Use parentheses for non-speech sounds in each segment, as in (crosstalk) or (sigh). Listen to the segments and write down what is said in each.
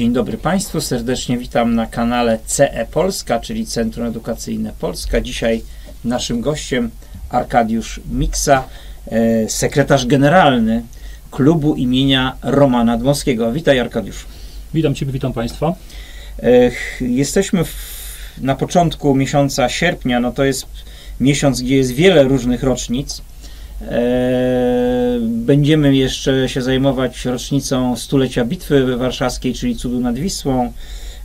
Dzień dobry Państwu, serdecznie witam na kanale CE Polska, czyli Centrum Edukacyjne Polska. Dzisiaj naszym gościem Arkadiusz Miksa, e, sekretarz generalny klubu imienia Romana Dmowskiego. Witaj Arkadiusz. Witam Ciebie, witam Państwa. E, jesteśmy w, na początku miesiąca sierpnia, no to jest miesiąc, gdzie jest wiele różnych rocznic. E, będziemy jeszcze się zajmować rocznicą stulecia Bitwy Warszawskiej, czyli Cudu nad Wisłą.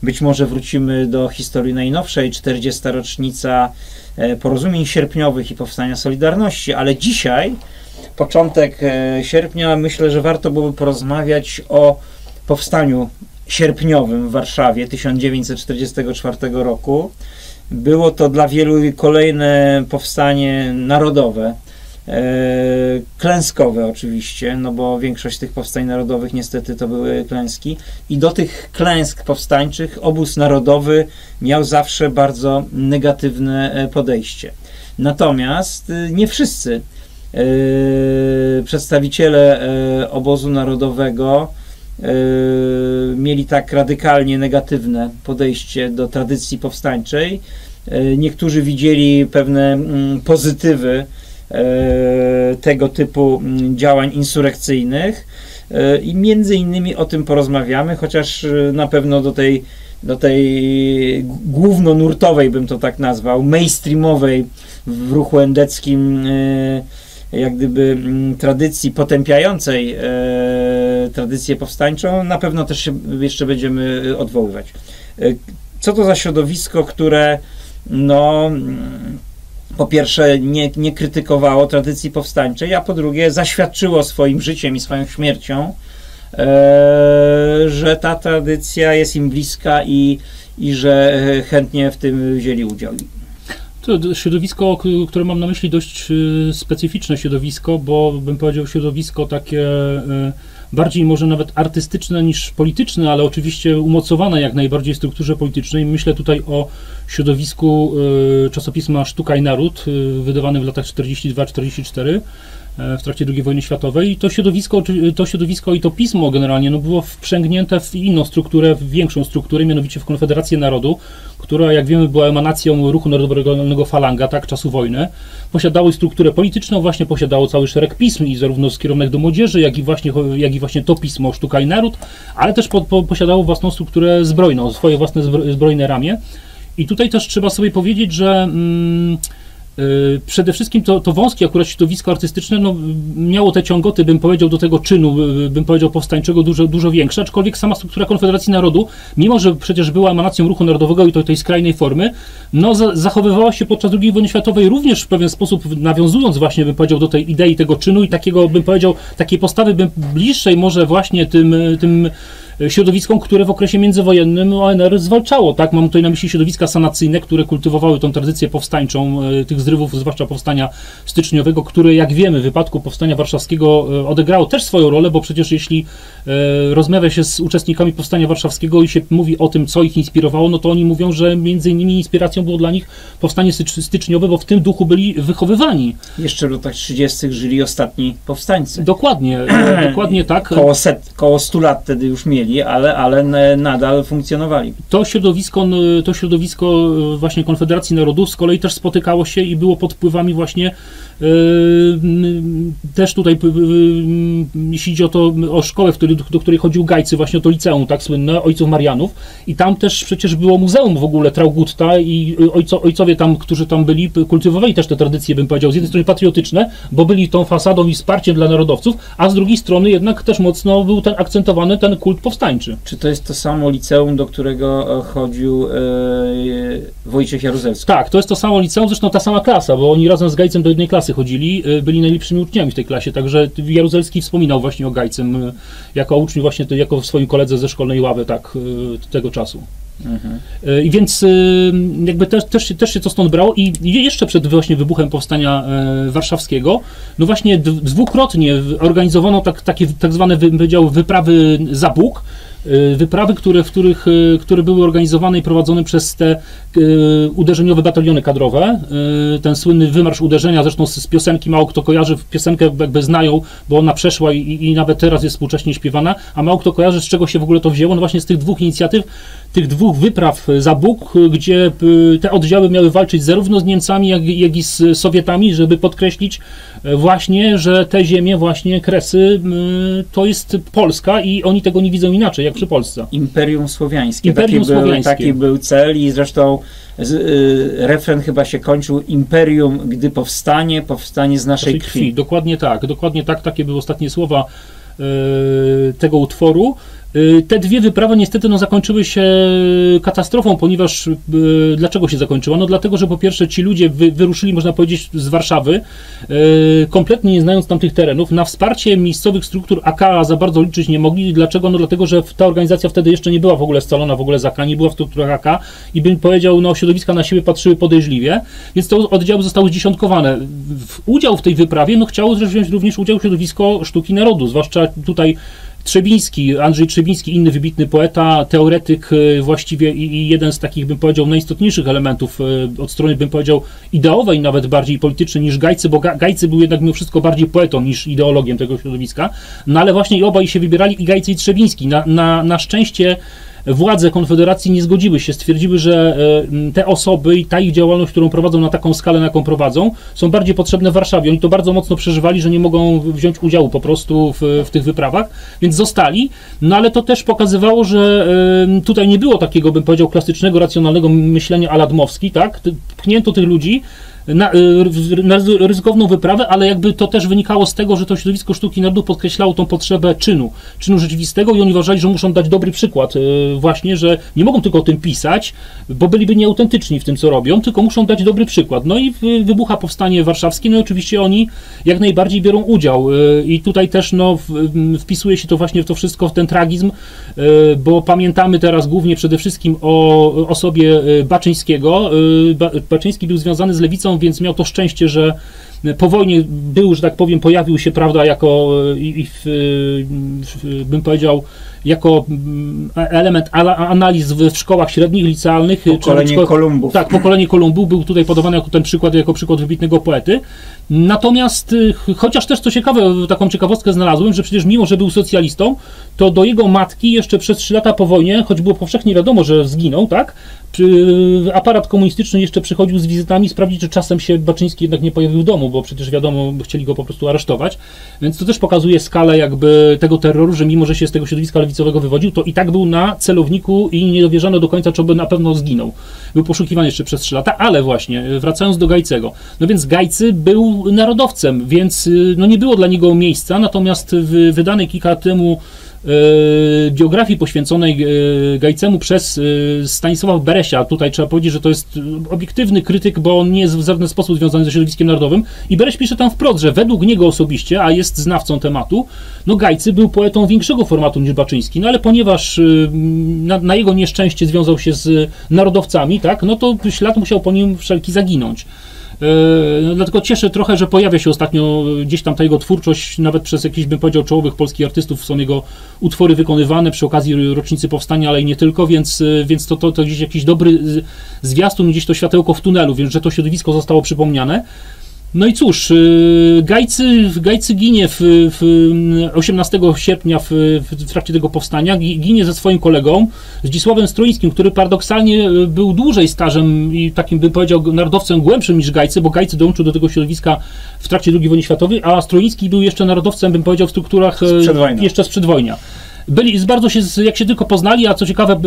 Być może wrócimy do historii najnowszej, 40. rocznica e, porozumień sierpniowych i powstania Solidarności, ale dzisiaj, początek e, sierpnia, myślę, że warto byłoby porozmawiać o powstaniu sierpniowym w Warszawie 1944 roku. Było to dla wielu kolejne powstanie narodowe, klęskowe oczywiście, no bo większość tych powstań narodowych niestety to były klęski i do tych klęsk powstańczych obóz narodowy miał zawsze bardzo negatywne e, podejście. Natomiast e, nie wszyscy przedstawiciele obozu narodowego mieli tak radykalnie negatywne podejście do tradycji powstańczej. Niektórzy widzieli pewne mm, pozytywy tego typu mm, działań insurekcyjnych i między innymi o tym porozmawiamy, chociaż na pewno do tej, do tej głównonurtowej, bym to tak nazwał, mainstreamowej w ruchu endeckim jak gdyby mm, tradycji potępiającej e, tradycję powstańczą, na pewno też się jeszcze będziemy odwoływać. E, co to za środowisko, które no po pierwsze nie, nie krytykowało tradycji powstańczej, a po drugie zaświadczyło swoim życiem i swoją śmiercią, e, że ta tradycja jest im bliska i, i że chętnie w tym wzięli udział. To środowisko, które mam na myśli, dość y, specyficzne środowisko, bo bym powiedział środowisko takie bardziej może nawet artystyczne niż polityczne, ale oczywiście umocowane jak najbardziej w strukturze politycznej. Myślę tutaj o środowisku y, czasopisma Sztuka i Naród, wydawanym w latach 42-44 w trakcie II wojny światowej. I to środowisko, to środowisko i to pismo generalnie no, było wprzęgnięte w inną strukturę, w większą strukturę, mianowicie w Konfederację Narodu, która, jak wiemy, była emanacją ruchu narodowego Falanga, tak, czasu wojny. Posiadało strukturę polityczną, właśnie posiadało cały szereg pism, i zarówno skierowanych do młodzieży, jak i właśnie, jak i właśnie to pismo Sztuka i Naród, ale też po, po, posiadało własną strukturę zbrojną, swoje własne zbrojne ramię. I tutaj też trzeba sobie powiedzieć, że. Mm, przede wszystkim to, to wąskie akurat środowisko artystyczne no, miało te ciągoty, bym powiedział, do tego czynu, y, bym powiedział, powstańczego dużo, dużo większe, aczkolwiek sama struktura Konfederacji Narodu, mimo że przecież była emanacją ruchu narodowego i to tej skrajnej formy, no za, zachowywała się podczas II wojny światowej również w pewien sposób, nawiązując właśnie, bym powiedział, do tej idei tego czynu i takiego, bym powiedział, takiej postawy bym bliższej może właśnie tym, tym środowiskom, które w okresie międzywojennym ONR zwalczało. Tak? Mam tutaj na myśli środowiska sanacyjne, które kultywowały tą tradycję powstańczą, e, tych zrywów, zwłaszcza powstania styczniowego, które, jak wiemy, w wypadku powstania warszawskiego e, odegrało też swoją rolę, bo przecież jeśli e, rozmawia się z uczestnikami powstania warszawskiego i się mówi o tym, co ich inspirowało, no to oni mówią, że między innymi inspiracją było dla nich powstanie styczniowe, bo w tym duchu byli wychowywani. Jeszcze w latach 30. żyli ostatni powstańcy. Dokładnie, dokładnie tak. Koło, set, koło 100 lat wtedy już mieli mieli, ale, ale nadal funkcjonowali. To środowisko, to środowisko e, właśnie Konfederacji Narodów z kolei też spotykało się i było pod wpływami właśnie e, też tutaj, jeśli idzie o to, o szkołę, do której chodził Gajcy, właśnie to liceum, tak słynne, Ojców Marianów i tam też przecież było muzeum w ogóle Traugutta i ojco, ojcowie tam, którzy tam byli, kultywowali też te tradycje, bym powiedział, z jednej strony patriotyczne, bo byli tą fasadą i wsparciem dla narodowców, a z drugiej strony jednak też mocno był ten akcentowany ten kult powstania powstańczy. Czy to jest to samo liceum, do którego e, chodził e, Wojciech Jaruzelski? Tak, to jest to samo liceum, zresztą ta sama klasa, bo oni razem z Gajcem do jednej klasy chodzili, e, byli najlepszymi uczniami w tej klasie, także Jaruzelski wspominał właśnie o Gajcem e, jako uczniu właśnie, jako w swoim koledze ze szkolnej ławy, tak, tego czasu. Mhm. I więc jakby też, też, też się to stąd brało i jeszcze przed właśnie wybuchem powstania warszawskiego, no właśnie dwukrotnie organizowano tak, takie tak zwane powiedział, wyprawy za Bóg, wyprawy, które, w których, które były organizowane i prowadzone przez te uderzeniowe bataliony kadrowe. Ten słynny wymarsz uderzenia, zresztą z piosenki mało kto kojarzy, piosenkę jakby znają, bo ona przeszła i, i nawet teraz jest współcześnie śpiewana, a mało kto kojarzy, z czego się w ogóle to wzięło. No właśnie z tych dwóch inicjatyw, tych dwóch wypraw za Bóg, gdzie te oddziały miały walczyć zarówno z Niemcami, jak, jak i z Sowietami, żeby podkreślić właśnie, że te ziemie, właśnie Kresy, to jest Polska i oni tego nie widzą inaczej, jak przy Polsce. Imperium Słowiańskie. Imperium taki, Słowiańskie. Był, taki był cel i zresztą z, y, refren chyba się kończył Imperium, gdy powstanie, powstanie z naszej krwi. krwi. Dokładnie tak, dokładnie tak, takie były ostatnie słowa y, tego utworu. Y, te dwie wyprawy niestety no, zakończyły się katastrofą, ponieważ y, dlaczego się zakończyła? No dlatego, że po pierwsze ci ludzie wy, wyruszyli, można powiedzieć, z Warszawy, y, kompletnie nie znając tamtych terenów. Na wsparcie miejscowych struktur AK za bardzo liczyć nie mogli. Dlaczego? No dlatego, że ta organizacja wtedy jeszcze nie była w ogóle scalona w ogóle z AK, nie była w strukturach AK i bym powiedział, no środowiska na siebie patrzyły podejrzliwie, więc te oddziały zostały zdziesiątkowane. W udział w tej wyprawie no, chciało wziąć również udział środowisko sztuki narodu, zwłaszcza tutaj Trzebiński, Andrzej Trzebiński, inny wybitny poeta, teoretyk e, właściwie i, jeden z takich, bym powiedział, najistotniejszych elementów e, od strony, bym powiedział, ideowej, nawet bardziej politycznej niż Gajcy, bo Gajcy był jednak mimo wszystko bardziej poetą niż ideologiem tego środowiska, no ale właśnie i obaj się wybierali, i Gajcy i Trzebiński. Na, na, na szczęście władze Konfederacji nie zgodziły się, stwierdziły, że e, te osoby i ta ich działalność, którą prowadzą na taką skalę, na jaką prowadzą, są bardziej potrzebne Warszawie. Oni to bardzo mocno przeżywali, że nie mogą wziąć udziału po prostu w, w tych wyprawach, więc zostali. No ale to też pokazywało, że tutaj nie było takiego, bym powiedział, klasycznego, racjonalnego myślenia aladmowski, tak? Pchnięto tych ludzi na, y, na ryzykowną wyprawę, ale jakby to też wynikało z tego, że to środowisko sztuki narodu podkreślało tą potrzebę czynu, czynu rzeczywistego i oni uważali, że muszą dać dobry przykład y, właśnie, że nie mogą tylko o tym pisać, bo byliby nieautentyczni w tym, co robią, tylko muszą dać dobry przykład. No i wybucha powstanie warszawskie, no i oczywiście oni jak najbardziej biorą udział y, i tutaj też no, wpisuje się to właśnie w to wszystko, w ten tragizm, bo pamiętamy teraz głównie przede wszystkim o osobie Baczyńskiego. Baczyński był związany z lewicą więc miał to szczęście, że po wojnie był, że tak powiem, pojawił się, prawda, jako, i, i, bym powiedział, jako mm, element analiz w, szkołach średnich, licealnych. Pokolenie czy, Kolumbów. Tak, pokolenie Kolumbów był tutaj podawany jako ten przykład, jako przykład wybitnego poety. Natomiast, chociaż też co ciekawe, taką ciekawostkę znalazłem, że przecież mimo, że był socjalistą, to do jego matki jeszcze przez trzy lata po wojnie, choć było powszechnie wiadomo, że zginął, tak, aparat komunistyczny jeszcze przychodził z wizytami sprawdzić, czy czasem się Baczyński jednak nie pojawił w domu, bo przecież wiadomo, chcieli go po prostu aresztować. Więc to też pokazuje skalę jakby tego terroru, że mimo, że się z tego środowiska lewicowego wywodził, to i tak był na celowniku i nie dowierzano do końca, czy by na pewno zginął. Był poszukiwany jeszcze przez trzy lata, ale właśnie, wracając do Gajcego. No więc Gajcy był narodowcem, więc no nie było dla niego miejsca, natomiast w wydanej kilka temu biografii poświęconej e, Gajcemu przez e, Stanisława Beresia. Tutaj trzeba powiedzieć, że to jest obiektywny krytyk, bo on nie jest w żaden sposób związany ze środowiskiem narodowym. I Bereś pisze tam wprost, że według niego osobiście, a jest znawcą tematu, no Gajcy był poetą większego formatu niż Baczyński, no ale ponieważ na, na jego nieszczęście związał się z narodowcami, tak, no to ślad musiał po nim wszelki zaginąć. No, dlatego cieszę trochę, że pojawia się ostatnio gdzieś tam ta jego twórczość, nawet przez jakichś, bym powiedział, czołowych polskich artystów są jego utwory wykonywane przy okazji rocznicy powstania, ale i nie tylko, więc, więc to, to, to gdzieś jakiś dobry zwiastun, gdzieś to światełko w tunelu, więc że to środowisko zostało przypomniane. No i cóż, y, Gajcy, Gajcy ginie w, w 18 sierpnia w, w, trakcie tego powstania, ginie ze swoim kolegą Zdzisławem Stroińskim, który paradoksalnie y, był dłużej stażem i takim bym powiedział narodowcem głębszym niż Gajcy, bo Gajcy dołączył do tego środowiska w trakcie II wojny światowej, a Stroiński był jeszcze narodowcem, bym powiedział, w strukturach sprzed jeszcze sprzed wojna byli bardzo się, jak się tylko poznali, a co ciekawe,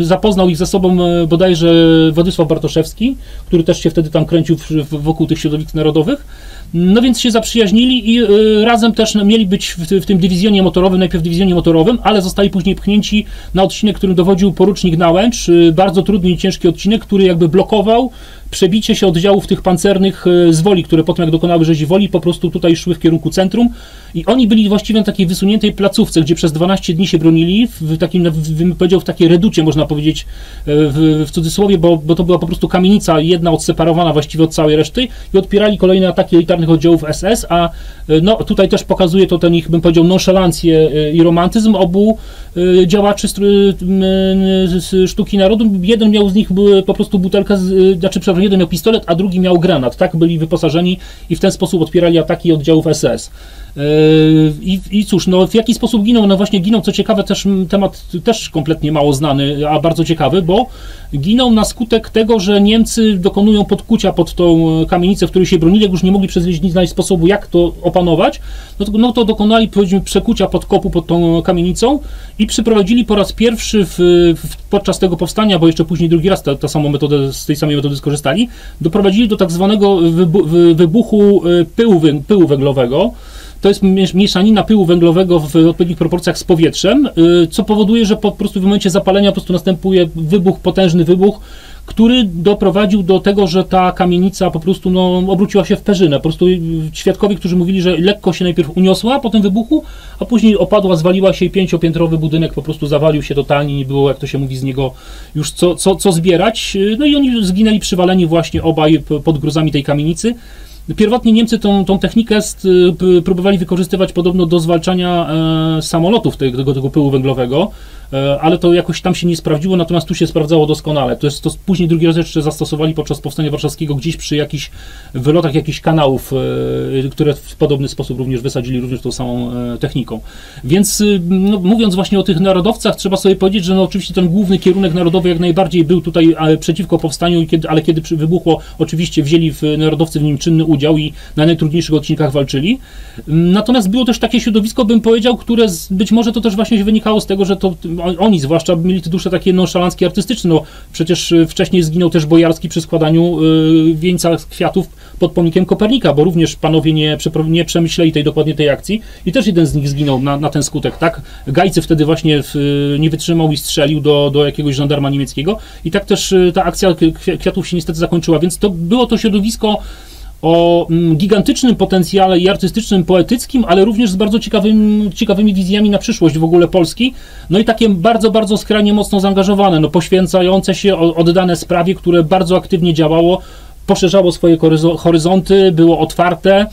zapoznał ich ze sobą e, bodajże Władysław Bartoszewski, który też się wtedy tam kręcił wokół tych środowisk narodowych. No więc się zaprzyjaźnili i y, razem też mieli być w, w, tym dywizjonie motorowym, najpierw w dywizjonie motorowym, ale zostali później pchnięci na odcinek, którym dowodził porucznik Nałęcz. Y, bardzo trudny i ciężki odcinek, który jakby blokował przebicie się oddziałów tych pancernych y, z woli, które potem jak dokonały rzezi woli, po prostu tutaj szły w kierunku centrum i oni byli właściwie na takiej wysuniętej placówce, gdzie przez 12 15 dni się bronili, w takim, bym powiedział, w takiej reducie, można powiedzieć, w, w cudzysłowie, bo, bo to była po prostu kamienica, jedna odseparowana właściwie od całej reszty i odpierali kolejne ataki elitarnych oddziałów SS, a no, tutaj też pokazuje to ten ich, bym powiedział, nonszalancję i romantyzm obu działaczy z sztuki narodu. Jeden miał z nich po prostu butelkę, znaczy, przepraszam, jeden miał pistolet, a drugi miał granat, tak? Byli wyposażeni i w ten sposób odpierali ataki oddziałów SS. Yy, I, I cóż, no w jaki sposób giną? No właśnie giną, co ciekawe, też temat też kompletnie mało znany, a bardzo ciekawy, bo giną na skutek tego, że Niemcy dokonują podkucia pod tą kamienicę, w której się bronili, jak już nie mogli przez nie znaleźć sposobu, jak to opanować, no to, no to dokonali, powiedzmy, przekucia podkopu pod tą kamienicą i przyprowadzili po raz pierwszy w, w, podczas tego powstania, bo jeszcze później drugi raz tę samą metodę, z tej samej metody skorzystali, doprowadzili do tak zwanego wybuchu y, pyłu, pyłu węglowego, to jest mieszanina pyłu węglowego w odpowiednich proporcjach z powietrzem, y, co powoduje, że po prostu w momencie zapalenia po prostu następuje wybuch, potężny wybuch, który doprowadził do tego, że ta kamienica po prostu no, obróciła się w perzynę. Po prostu świadkowie, którzy mówili, że lekko się najpierw uniosła po tym wybuchu, a później opadła, zwaliła się i pięciopiętrowy budynek po prostu zawalił się totalnie, nie było, jak to się mówi, z niego już co, co, co zbierać. No i oni zginęli przywaleni właśnie obaj pod gruzami tej kamienicy. Pierwotnie Niemcy tą, tą technikę y, próbowali wykorzystywać podobno do zwalczania e, samolotów tego, tego pyłu węglowego. E, ale to jakoś tam się nie sprawdziło, natomiast tu się sprawdzało doskonale. To jest to później drugi raz jeszcze zastosowali podczas powstania warszawskiego gdzieś przy jakichś wylotach jakichś kanałów, e, które w podobny sposób również wysadzili również tą samą techniką. Więc no, mówiąc właśnie o tych narodowcach, trzeba sobie powiedzieć, że no, oczywiście ten główny kierunek narodowy jak najbardziej był tutaj przeciwko powstaniu, ale kiedy wybuchło, oczywiście wzięli w narodowcy w nim czynny i na najtrudniejszych odcinkach walczyli. Natomiast było też takie środowisko, bym powiedział, które być może to też właśnie wynikało z tego, że to oni zwłaszcza mieli te dusze takie nonszalanckie, artystyczne. No, przecież y, wcześniej zginął też Bojarski przy składaniu y, wieńca kwiatów pod pomnikiem Kopernika, bo również panowie nie, nie przemyśleli tej dokładnie tej akcji i też jeden z nich zginął na, na ten skutek, tak? Gajcy wtedy właśnie w, y, nie wytrzymał i strzelił do, do jakiegoś żandarma niemieckiego i tak też y, ta akcja kwiatów się niestety zakończyła, więc to było to środowisko o mm, gigantycznym potencjale i artystycznym, poetyckim, ale również z bardzo ciekawym, ciekawymi wizjami na przyszłość w ogóle Polski. No i takie bardzo, bardzo skrajnie mocno zaangażowane, no poświęcające się, oddane sprawie, które bardzo aktywnie działało, poszerzało swoje horyzonty, było otwarte.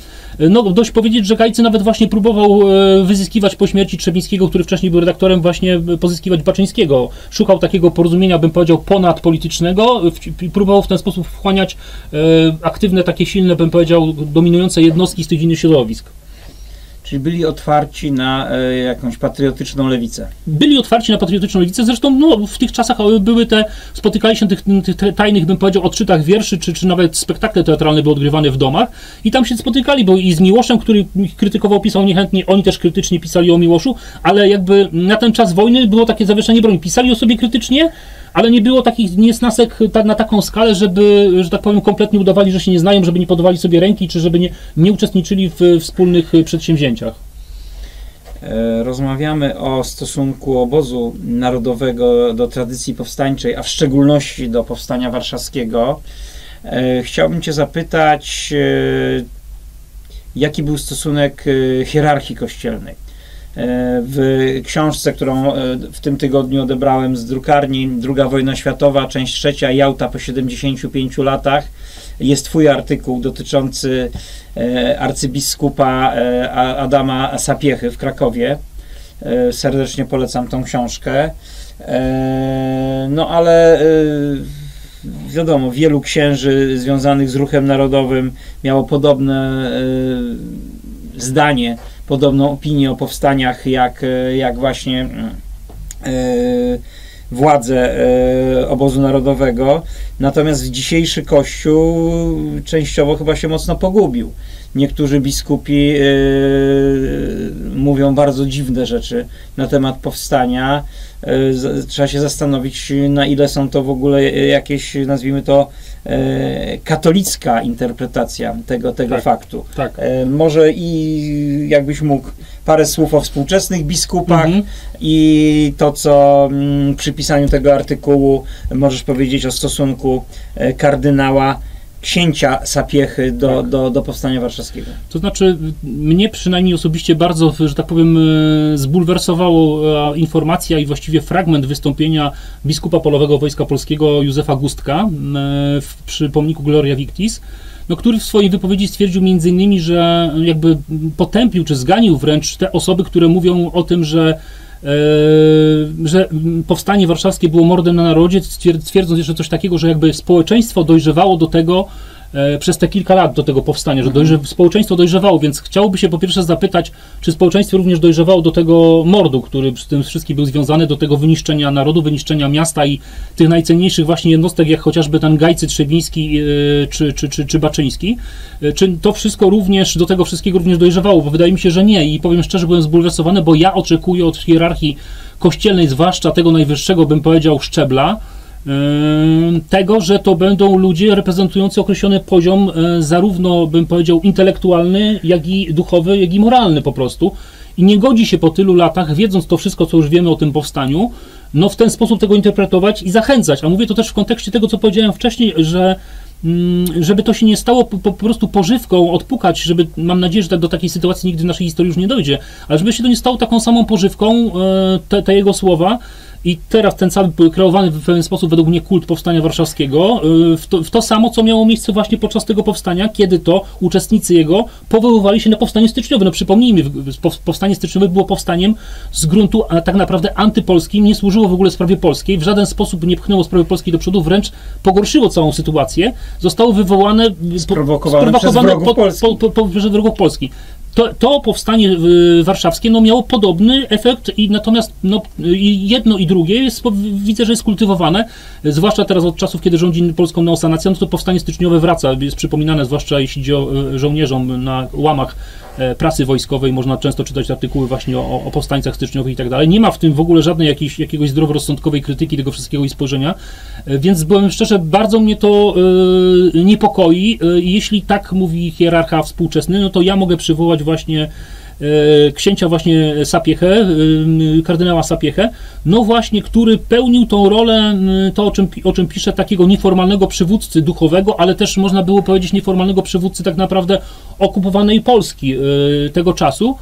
No, dość powiedzieć, że Gajcy nawet właśnie próbował e, wyzyskiwać po śmierci Trzebińskiego, który wcześniej był redaktorem, właśnie pozyskiwać Baczyńskiego. Szukał takiego porozumienia, bym powiedział, ponadpolitycznego i próbował w ten sposób wchłaniać e, aktywne, takie silne, bym powiedział, dominujące jednostki z tych innych środowisk. Czyli byli otwarci na e, jakąś patriotyczną lewicę. Byli otwarci na patriotyczną lewicę. Zresztą no, w tych czasach były te, spotykali się tych, tych tajnych, bym powiedział, odczytach wierszy, czy, czy nawet spektakle teatralne były odgrywane w domach. I tam się spotykali, bo i z Miłoszem, który krytykował, pisał niechętnie, oni też krytycznie pisali o Miłoszu, ale jakby na ten czas wojny było takie zawieszenie broni. Pisali o sobie krytycznie, ale nie było takich niesnasek na taką skalę, żeby, że tak powiem, kompletnie udawali, że się nie znają, żeby nie podawali sobie ręki, czy żeby nie, nie uczestniczyli w wspólnych przedsięwzięciach. E, rozmawiamy o stosunku obozu narodowego do tradycji powstańczej, a w szczególności do powstania warszawskiego. E, chciałbym Cię zapytać, e, jaki był stosunek hierarchii kościelnej? E, w książce, którą e, w tym tygodniu odebrałem z drukarni, II wojna światowa, część trzecia, Jałta po 75 latach, jest Twój artykuł dotyczący e, arcybiskupa Adama Sapiechy w Krakowie. Serdecznie polecam tą książkę. No ale wiadomo, wielu księży związanych z ruchem narodowym miało podobne zdanie podobną opinię o powstaniach, jak, e, jak właśnie e, władze e, obozu narodowego. Natomiast dzisiejszy kościół częściowo chyba się mocno pogubił. Niektórzy biskupi mówią bardzo dziwne rzeczy na temat powstania. Trzeba się zastanowić, na ile są to w ogóle jakieś, nazwijmy to, katolicka interpretacja tego, tego tak, faktu. Tak. E, może i jakbyś mógł parę słów o współczesnych biskupach mhm. i to, co mm, przy pisaniu tego artykułu możesz powiedzieć o stosunku e, kardynała księcia Sapiechy do, tak. do, do powstania warszawskiego. To znaczy, mnie przynajmniej osobiście bardzo, że tak powiem, e, zbulwersowało e, informacja i właściwie fragment wystąpienia biskupa polowego Wojska Polskiego Józefa Gustka przy pomniku Gloria Victis, no, który w swojej wypowiedzi stwierdził między innymi, że jakby potępił czy zganił wręcz te osoby, które mówią o tym, że że powstanie warszawskie było mordem na narodzie, twierdząc jeszcze coś takiego, że jakby społeczeństwo dojrzewało do tego, przez te kilka lat do tego powstania, że mhm. dojrze, społeczeństwo dojrzewało, więc chciałoby się po pierwsze zapytać, czy społeczeństwo również dojrzewało do tego mordu, który z tym wszystkim był związany, do tego wyniszczenia narodu, wyniszczenia miasta i tych najcenniejszych właśnie jednostek, jak chociażby ten Gajcy Trzebiński e, czy, czy, czy, czy Baczyński. E, czy to wszystko również, do tego wszystkiego również dojrzewało? Bo wydaje mi się, że nie i powiem szczerze, byłem zbulwersowany, bo ja oczekuję od hierarchii kościelnej, zwłaszcza tego najwyższego, bym powiedział, szczebla, tego, że to będą ludzie reprezentujący określony poziom, e, zarówno bym powiedział intelektualny, jak i duchowy, jak i moralny po prostu. I nie godzi się po tylu latach, wiedząc to wszystko, co już wiemy o tym powstaniu, no w ten sposób tego interpretować i zachęcać. A mówię to też w kontekście tego, co powiedziałem wcześniej, że mm, żeby to się nie stało po, po, prostu pożywką, odpukać, żeby, mam nadzieję, że tak do takiej sytuacji nigdy w naszej historii już nie dojdzie, ale żeby się to nie stało taką samą pożywką, e, te, te jego słowa, i teraz ten cały kreowany w pewien sposób według mnie kult powstania warszawskiego y, w to, w to, samo, co miało miejsce właśnie podczas tego powstania, kiedy to uczestnicy jego powoływali się na powstanie styczniowe. No przypomnijmy, powstanie styczniowe było powstaniem z gruntu a tak naprawdę antypolskim, nie służyło w ogóle sprawie polskiej, w żaden sposób nie pchnęło sprawy polskiej do przodu, wręcz pogorszyło całą sytuację. Zostało wywołane, sprowokowane, sprowokowane przez wrogów po, po, po, przez wrogów Polski to, to powstanie y, warszawskie no, miało podobny efekt, i natomiast no, jedno i drugie jest, widzę, że jest kultywowane, zwłaszcza teraz od czasów, kiedy rządzi polską neosanacja, no to powstanie styczniowe wraca, jest przypominane, zwłaszcza jeśli idzie o y, żołnierzom na łamach prasy wojskowej można często czytać artykuły właśnie o, o powstańcach styczniowych i tak dalej. Nie ma w tym w ogóle żadnej jakiejś, jakiegoś zdroworozsądkowej krytyki tego wszystkiego i spojrzenia, e, więc byłem szczerze, bardzo mnie to e, niepokoi. Jeśli tak mówi hierarcha współczesny, no to ja mogę przywołać właśnie E, księcia właśnie Sapiechę, e, kardynała Sapiechę, no właśnie, który pełnił tą rolę, to o czym, o czym pisze, takiego nieformalnego przywódcy duchowego, ale też można było powiedzieć nieformalnego przywódcy tak naprawdę okupowanej Polski e, tego czasu.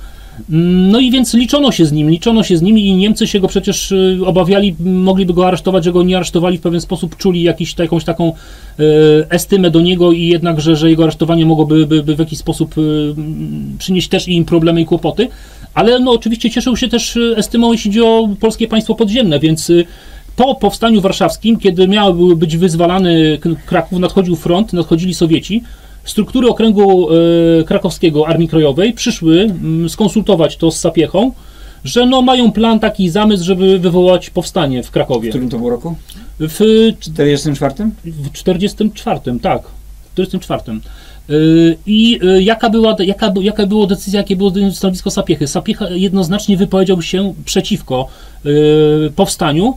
No i więc liczono się z nim, liczono się z nim i Niemcy się go przecież y, obawiali, mogliby go aresztować, że go nie aresztowali, w pewien sposób czuli jakiś, jakąś taką e, estymę do niego i jednak, że, że jego aresztowanie mogłoby by, by w jakiś sposób y, przynieść też im problemy i kłopoty, ale no oczywiście cieszył się też estymą, jeśli chodzi o polskie państwo podziemne, więc po powstaniu warszawskim, kiedy miał być wyzwalany Kraków, nadchodził front, nadchodzili Sowieci, struktury okręgu e, krakowskiego Armii Krajowej przyszły mm, skonsultować to z Sapiechą, że no mają plan, taki zamysł, żeby wywołać powstanie w Krakowie. W którym to było roku? W 44? W 44, tak. W 44. E, I e, jaka była, jaka, jaka była decyzja, jakie było stanowisko Sapiechy? Sapiecha jednoznacznie wypowiedział się przeciwko powstaniu,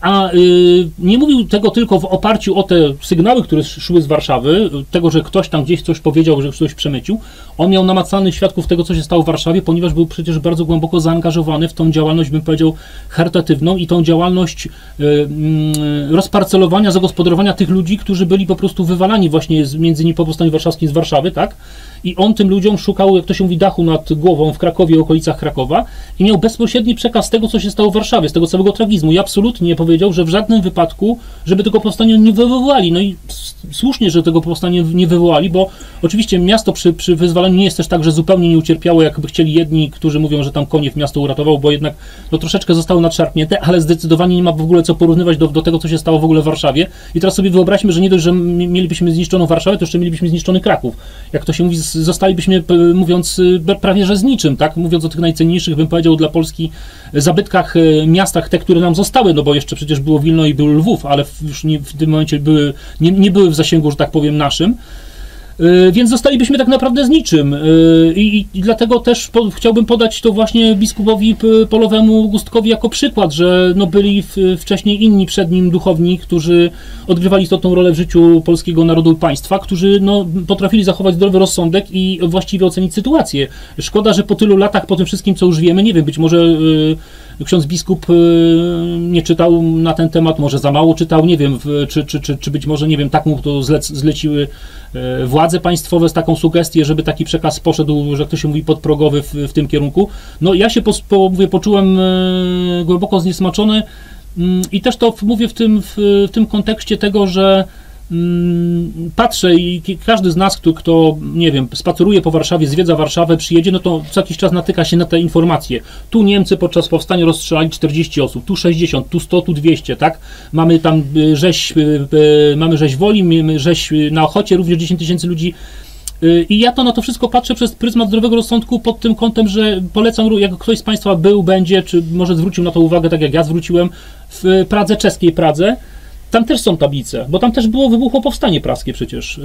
a y, nie mówił tego tylko w oparciu o te sygnały, które szły z Warszawy, tego, że ktoś tam gdzieś coś powiedział, że ktoś przemycił. On miał namacalnych świadków tego, co się stało w Warszawie, ponieważ był przecież bardzo głęboko zaangażowany w tą działalność, bym powiedział, charytatywną i tą działalność y, mm, rozparcelowania, zagospodarowania tych ludzi, którzy byli po prostu wywalani właśnie z, między innymi po powstaniu warszawskim z Warszawy, tak? i on tym ludziom szukał, jak to się mówi, dachu nad głową w Krakowie, okolicach Krakowa i miał bezpośredni przekaz tego, co się stało w Warszawie, z tego całego tragizmu i absolutnie nie powiedział, że w żadnym wypadku, żeby tego powstania nie wywołali. No i słusznie, że tego powstania nie wywołali, bo oczywiście miasto przy, przy wyzwalaniu nie jest też tak, że zupełnie nie ucierpiało, jakby chcieli jedni, którzy mówią, że tam Koniew miasto uratował, bo jednak no, troszeczkę zostało nadszarpnięte, ale zdecydowanie nie ma w ogóle co porównywać do, do tego, co się stało w ogóle w Warszawie. I teraz sobie wyobraźmy, że nie dość, że mielibyśmy zniszczoną Warszawę, to jeszcze mielibyśmy zniszczony Kraków. Jak to się mówi, zostalibyśmy, mówiąc prawie że z niczym, tak? Mówiąc o tych najcenniejszych, bym powiedział, dla Polski zabytkach, e, miastach, te, które nam zostały, no bo jeszcze przecież było Wilno i był Lwów, ale już nie, w tym momencie były, nie, nie były w zasięgu, że tak powiem, naszym. Y, więc zostalibyśmy tak naprawdę z niczym. Y, I, i dlatego też po, chciałbym podać to właśnie biskupowi Polowemu Gustkowi jako przykład, że no byli w, wcześniej inni przed nim duchowni, którzy odgrywali istotną rolę w życiu polskiego narodu i państwa, którzy no, potrafili zachować zdrowy rozsądek i właściwie ocenić sytuację. Szkoda, że po tylu latach, po tym wszystkim, co już wiemy, nie wiem, być może. Yy, ksiądz biskup nie czytał na ten temat, może za mało czytał, nie wiem, czy, czy, czy, czy być może, nie wiem, tak mu to zlec, zleciły władze państwowe z taką sugestię, żeby taki przekaz poszedł, że to się mówi podprogowy w, w tym kierunku. No ja się po, po, mówię, poczułem głęboko zniesmaczony mm, i też to mówię w tym, w, w tym kontekście tego, że patrzę i każdy z nas, kto, kto, nie wiem, spaceruje po Warszawie, zwiedza Warszawę, przyjedzie, no to co jakiś czas natyka się na te informacje. Tu Niemcy podczas powstania rozstrzelali 40 osób, tu 60, tu 100, tu 200, tak? Mamy tam y, rzeź, y, y, mamy rzeź Woli, mamy rzeź na Ochocie, również 10 tysięcy ludzi i ja to na to wszystko patrzę przez pryzmat zdrowego rozsądku pod tym kątem, że polecam, jak ktoś z Państwa był, będzie, czy może zwrócił na to uwagę, tak jak ja zwróciłem, w Pradze, czeskiej Pradze, tam też są tablice, bo tam też było wybuchło powstanie praskie przecież.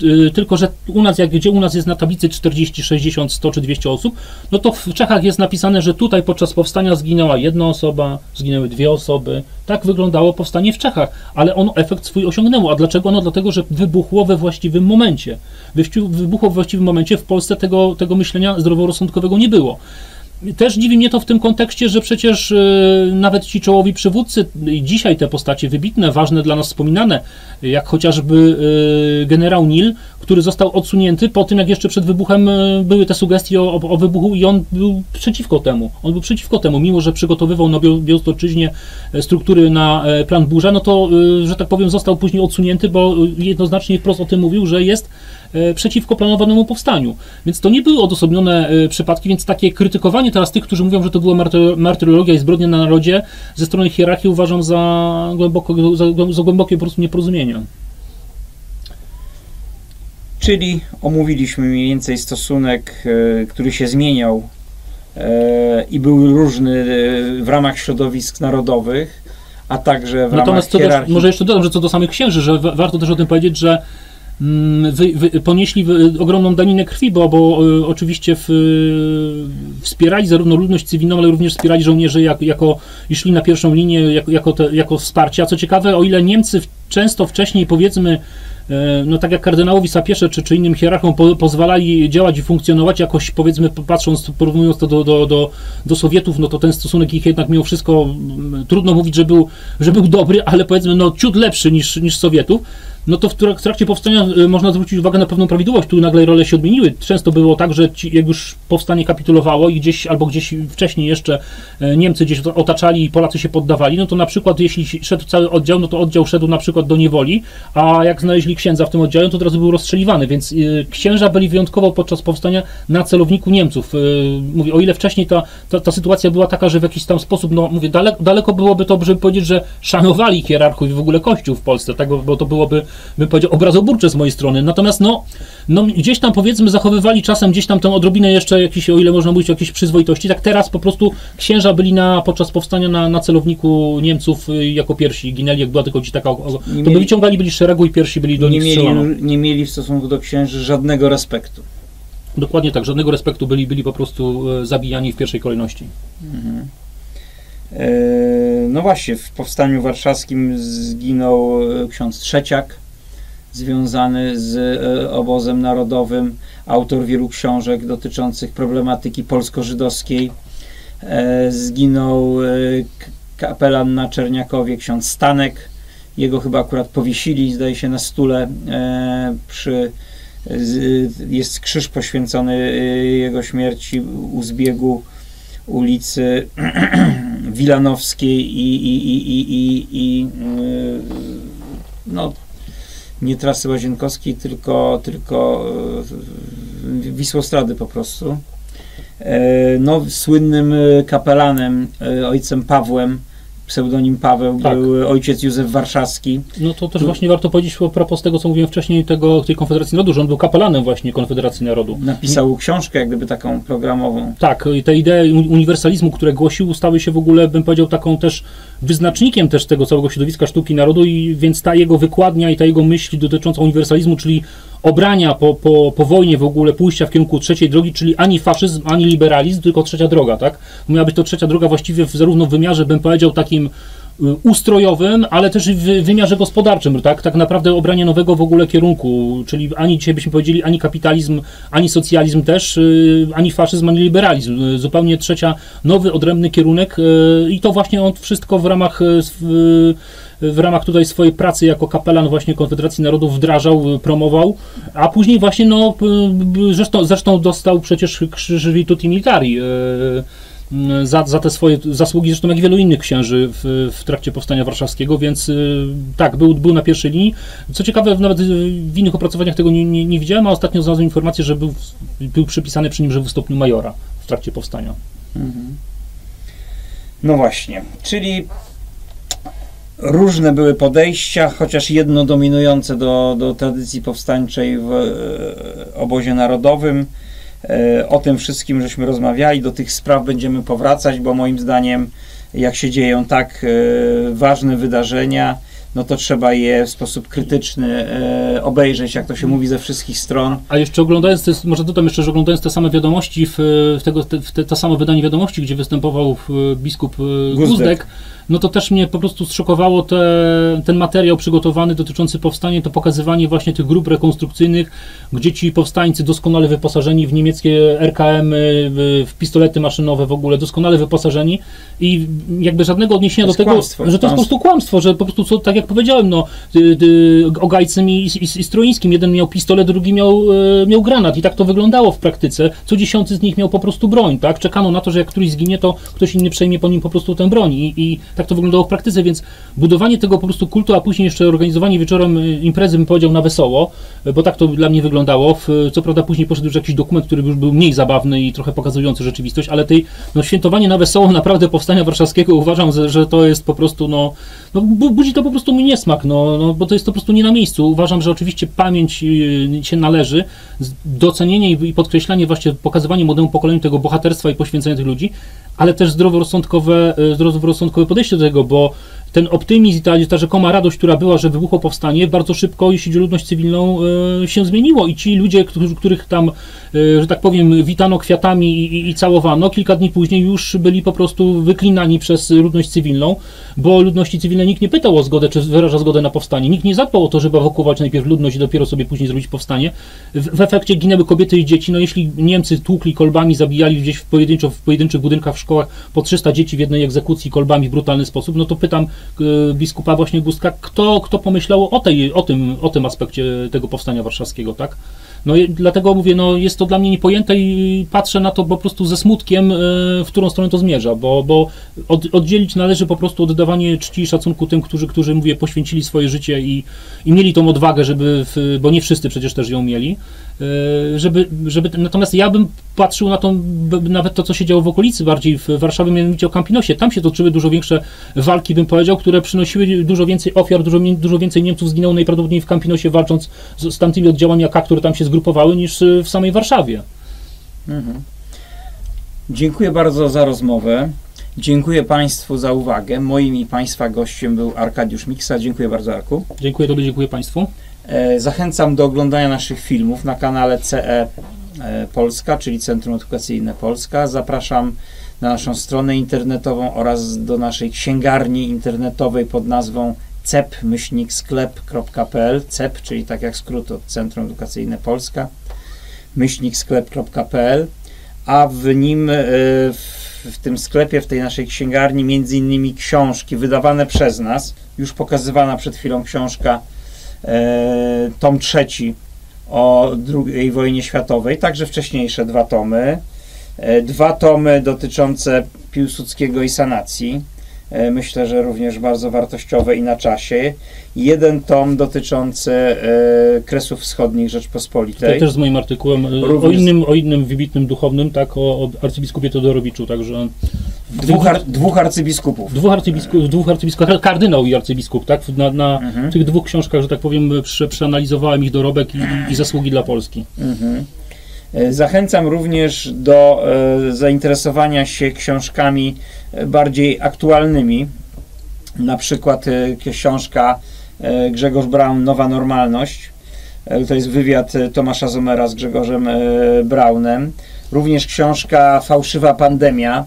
Yy, yy, tylko, że u nas, jak gdzie u nas jest na tablicy 40, 60, 100 czy 200 osób, no to w Czechach jest napisane, że tutaj podczas powstania zginęła jedna osoba, zginęły dwie osoby. Tak wyglądało powstanie w Czechach, ale ono efekt swój osiągnęło. A dlaczego? No dlatego, że wybuchło we właściwym momencie. Wybuchło we właściwym momencie. W Polsce tego, tego myślenia zdroworozsądkowego nie było. Też dziwi mnie to w tym kontekście, że przecież e, nawet ci czołowi przywódcy, dzisiaj te postacie wybitne, ważne dla nas wspominane, jak chociażby e, generał Nil, który został odsunięty po tym, jak jeszcze przed wybuchem e, były te sugestie o, o wybuchu i on był przeciwko temu. On był przeciwko temu, mimo że przygotowywał na Białostocczyźnie struktury na plan burza, no to, że tak powiem, został później odsunięty, bo jednoznacznie wprost o tym mówił, że jest przeciwko planowanemu powstaniu. Więc to nie były odosobnione e, przypadki, więc takie krytykowanie teraz tych, którzy mówią, że to była martyrologia i zbrodnia na narodzie, ze strony hierarchii uważam za, głęboko, za, za głębokie po prostu nieporozumienie. Czyli omówiliśmy mniej więcej stosunek, e, który się zmieniał i był różny w ramach środowisk narodowych, a także w Natomiast ramach hierarchii. Do, może jeszcze dodam, że co do samych księży, że warto też o tym powiedzieć, że wy, wy, ponieśli ogromną daninę krwi, bo, bo y, oczywiście w, wspierali zarówno ludność cywilną, ale również wspierali żołnierzy jak, jako, i szli na pierwszą linię jako, jako, te, jako wsparcie. A co ciekawe, o ile Niemcy często wcześniej, powiedzmy, e, no tak jak kardynałowi Sapiesze czy, czy innym hierarchom po, pozwalali działać i funkcjonować, jakoś powiedzmy patrząc, porównując to do, do, do, do Sowietów, no to ten stosunek ich jednak mimo wszystko, trudno mówić, że był, że był dobry, ale powiedzmy no ciut lepszy niż, niż Sowietów no to w trakcie powstania y, można zwrócić uwagę na pewną prawidłowość. Tu nagle role się odmieniły. Często było tak, że ci, jak już powstanie kapitulowało i gdzieś albo gdzieś wcześniej jeszcze e, Niemcy gdzieś otaczali i Polacy się poddawali, no to na przykład jeśli szedł cały oddział, no to oddział szedł na przykład do niewoli, a jak znaleźli księdza w tym oddziale, to od razu był rozstrzeliwany, więc y, księża byli wyjątkowo podczas powstania na celowniku Niemców. Y, mówię, o ile wcześniej ta, ta, ta sytuacja była taka, że w jakiś tam sposób, no mówię, daleko, daleko byłoby to, żeby powiedzieć, że szanowali hierarchów i w ogóle Kościół w Polsce, tak, bo, bo to byłoby bym powiedział, obrazoburcze z mojej strony. Natomiast no, no gdzieś tam powiedzmy zachowywali czasem gdzieś tam tę odrobinę jeszcze jakiś, o ile można mówić jakiejś przyzwoitości, tak teraz po prostu księża byli na, podczas powstania na, na celowniku Niemców y, jako pierwsi ginęli, jak była tylko gdzieś taka, to mieli, by wyciągali byli szeregu i pierwsi byli do nie nich mieli, Nie mieli w stosunku do księży żadnego respektu. Dokładnie tak, żadnego respektu byli, byli po prostu e, zabijani w pierwszej kolejności. Mhm. E, no właśnie, w powstaniu warszawskim zginął e, ksiądz Trzeciak, związany z e, obozem narodowym, autor wielu książek dotyczących problematyki polsko-żydowskiej. Zginął kapelan na Czerniakowie, ksiądz Stanek. Jego chyba akurat powiesili, zdaje się, na stule przy jest krzyż poświęcony jego śmierci u zbiegu ulicy (clears throat) Wilanowskiej i, i, i, i, i y, no, nie trasy Łazienkowskiej, tylko, tylko y, Wisłostrady po prostu. E, no, słynnym kapelanem, y, ojcem Pawłem, pseudonim Paweł, tak. był ojciec Józef Warszawski. No to też właśnie warto powiedzieć a propos tego, co mówiłem wcześniej, tego, tej Konfederacji Narodu, że on był kapelanem właśnie Konfederacji Narodu. Napisał książkę jak gdyby taką programową. Tak, i te idee uniwersalizmu, które głosił, stały się w ogóle, bym powiedział, taką też wyznacznikiem też tego całego środowiska sztuki narodu i więc ta jego wykładnia i ta jego myśl dotycząca uniwersalizmu, czyli obrania po, po, po wojnie w ogóle pójścia w kierunku trzeciej drogi, czyli ani faszyzm, ani liberalizm, tylko trzecia droga, tak? Miała być to trzecia droga właściwie w, zarówno w wymiarze, bym powiedział, takim ustrojowym, ale też w wymiarze gospodarczym, tak? Tak naprawdę obranie nowego w ogóle kierunku, czyli ani dzisiaj byśmy powiedzieli, ani kapitalizm, ani socjalizm też, ani faszyzm, ani liberalizm. Zupełnie trzecia, nowy, odrębny kierunek i to właśnie on wszystko w ramach w ramach tutaj swojej pracy jako kapelan właśnie Konfederacji Narodów wdrażał, promował, a później właśnie no zresztą, zresztą dostał przecież krzyż Virtuti Militari za, za te swoje zasługi, zresztą jak wielu innych księży w, w trakcie powstania warszawskiego, więc y, tak, był, był na pierwszej linii. Co ciekawe, nawet w innych opracowaniach tego nie, nie, nie widziałem, a ostatnio znalazłem informację, że był, był przypisany przy nim, że w stopniu majora w trakcie powstania. Mhm. No właśnie, czyli różne były podejścia, chociaż jedno dominujące do, do tradycji powstańczej w e, obozie narodowym. E, o tym wszystkim żeśmy rozmawiali, do tych spraw będziemy powracać, bo moim zdaniem, jak się dzieją tak e, ważne wydarzenia, no to trzeba je w sposób krytyczny obejrzeć, jak to się mówi, ze wszystkich stron. A jeszcze oglądając, te, może dodam jeszcze, że oglądając te same wiadomości, w, w, tego, te, w te, to samo wydanie wiadomości, gdzie występował biskup Guzdek, Guzdek no to też mnie po prostu zszokowało te, ten materiał przygotowany dotyczący powstania, to pokazywanie właśnie tych grup rekonstrukcyjnych, gdzie ci powstańcy doskonale wyposażeni w niemieckie RKM, w pistolety maszynowe w ogóle, doskonale wyposażeni i jakby żadnego odniesienia do tego, kłamstwo, że to jest po prostu kłamstwo, że po prostu, co, tak jak powiedziałem, no, Ogajcym i, i, i Stroińskim, jeden miał pistolet, drugi miał, e, miał granat. I tak to wyglądało w praktyce, co dziesiąty z nich miał po prostu broń, tak, czekano na to, że jak któryś zginie, to ktoś inny przejmie po nim po prostu tę broń. I, i tak to wyglądało w praktyce, więc budowanie tego po prostu kultu, a później jeszcze organizowanie wieczorem y, imprezy, bym powiedział, na wesoło, y, bo tak to dla mnie wyglądało. Co prawda później poszedł już jakiś dokument, który już był mniej zabawny i trochę pokazujący rzeczywistość, ale tej, no, świętowanie na wesoło naprawdę powstania warszawskiego uważam, że to jest po prostu, no, no budzi to po prostu mi niesmak, no, no, bo to jest to po prostu nie na miejscu. Uważam, że oczywiście pamięć y, się należy, docenienie i podkreślanie, właśnie pokazywanie młodemu pokoleniu tego bohaterstwa i poświęcenia tych ludzi, ale też zdroworozsądkowe, e, zdroworozsądkowe podejście do tego, bo ten optymizm i ta, ta rzekoma radość, która była, że wybuchło powstanie, bardzo szybko, jeśli ludność cywilną, e, się zmieniło i ci ludzie, których tam, e, że tak powiem, witano kwiatami i, i, całowano, kilka dni później już byli po prostu wyklinani przez ludność cywilną, bo ludności cywilnej nikt nie pytał o zgodę, czy wyraża zgodę na powstanie. Nikt nie zadbał o to, żeby ewakuować najpierw ludność i dopiero sobie później zrobić powstanie. W, w efekcie ginęły kobiety i dzieci. No jeśli Niemcy tłukli kolbami, zabijali gdzieś w, pojedynczo, w pojedynczych budynkach w szkołach po 300 dzieci w jednej egzekucji kolbami w brutalny sposób, no to pytam, biskupa właśnie Gustka, kto, kto pomyślał o, tej, o, tym, o tym aspekcie tego powstania warszawskiego, tak? No dlatego mówię, no jest to dla mnie niepojęte i patrzę na to po prostu ze smutkiem, e, w którą stronę to zmierza, bo, bo od, oddzielić należy po prostu oddawanie czci i szacunku tym, którzy, którzy mówię, poświęcili swoje życie i, i mieli tą odwagę, żeby, w, bo nie wszyscy przecież też ją mieli, e, żeby, żeby, natomiast ja bym patrzył na to, nawet to, co się działo w okolicy, bardziej w Warszawie, mianowicie o Campinosie. Tam się toczyły dużo większe walki, bym powiedział, które przynosiły dużo więcej ofiar, dużo, dużo więcej Niemców zginęło najprawdopodobniej w Campinosie, walcząc z, z tamtymi oddziałami AK, które tam się zgrupowały, niż y, w samej Warszawie. Mhm. Dziękuję bardzo za rozmowę. Dziękuję Państwu za uwagę. Moim i Państwa gościem był Arkadiusz Miksa. Dziękuję bardzo, Arku. Dziękuję Tobie, dziękuję Państwu. E, zachęcam do oglądania naszych filmów na kanale CE E, Polska, czyli Centrum Edukacyjne Polska. Zapraszam na naszą stronę internetową oraz do naszej księgarni internetowej pod nazwą cep-sklep.pl cep, czyli tak jak skrót od Centrum Edukacyjne Polska myślniksklep.pl a w nim e, w tym sklepie, w tej naszej księgarni między innymi książki wydawane przez nas, już pokazywana przed chwilą książka tom trzeci o II wojnie światowej, także wcześniejsze dwa tomy. E, dwa tomy dotyczące Piłsudskiego i sanacji. E, myślę, że również bardzo wartościowe i na czasie. Jeden tom dotyczący e, Kresów Wschodnich Rzeczpospolitej. To też z moim artykułem również... o, innym, o innym wybitnym duchownym, tak, o, o arcybiskupie Todorowiczu, także Dwóch, ar, dwóch arcybiskupów. Dwóch arcybiskupów, dwóch arcybiskupów, kardynał i arcybiskup, tak? Na, na mhm. tych dwóch książkach, że tak powiem, prze, przeanalizowałem ich dorobek i, i zasługi dla Polski. Mhm. E, zachęcam również do e, zainteresowania się książkami e, bardziej aktualnymi. Na przykład e, książka e, Grzegorz Braun Nowa Normalność. E, to jest wywiad Tomasza Zomera z Grzegorzem Braunem. Również książka Fałszywa Pandemia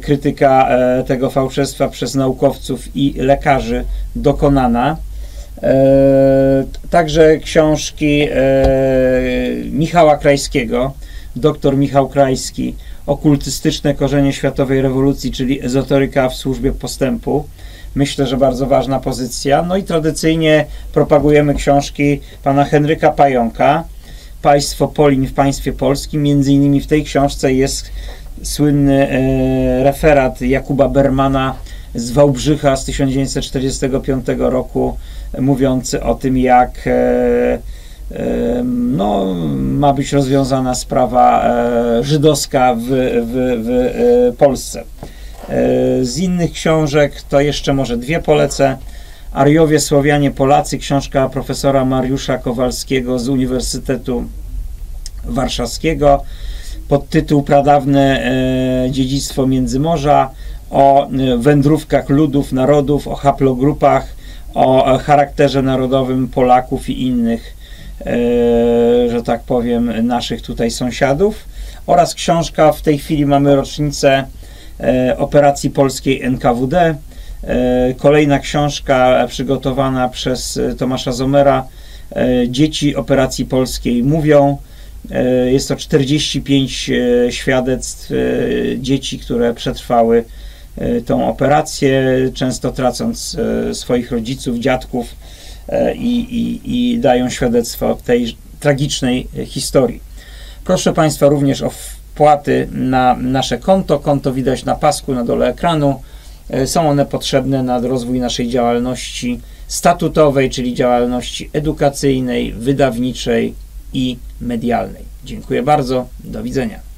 krytyka tego fałszerstwa przez naukowców i lekarzy dokonana. Także książki Michała Krajskiego, dr Michał Krajski, Okultystyczne korzenie światowej rewolucji, czyli ezoteryka w służbie postępu. Myślę, że bardzo ważna pozycja. No i tradycyjnie propagujemy książki pana Henryka Pająka, Państwo Polin w państwie polskim. Między innymi w tej książce jest słynny e, referat Jakuba Bermana z Wałbrzycha z 1945 roku, mówiący o tym, jak e, no, ma być rozwiązana sprawa e, żydowska w, w, w e, Polsce. E, z innych książek to jeszcze może dwie polecę. Ariowie, Słowianie, Polacy, książka profesora Mariusza Kowalskiego z Uniwersytetu Warszawskiego pod tytuł Pradawne dziedzictwo Międzymorza o wędrówkach ludów, narodów, o haplogrupach, o charakterze narodowym Polaków i innych E, że tak powiem, naszych tutaj sąsiadów. Oraz książka, w tej chwili mamy rocznicę e, operacji polskiej NKWD. E, kolejna książka przygotowana przez Tomasza Zomera. Dzieci operacji polskiej mówią. Jest to 45 świadectw dzieci, które przetrwały tą operację, często tracąc swoich rodziców, dziadków E, i, i, i dają świadectwo tej tragicznej historii. Proszę Państwa również o wpłaty na nasze konto. Konto widać na pasku na dole ekranu. E, są one potrzebne na rozwój naszej działalności statutowej, czyli działalności edukacyjnej, wydawniczej i medialnej. Dziękuję bardzo. Do widzenia.